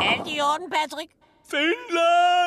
Eldion, Patrick? Finnland!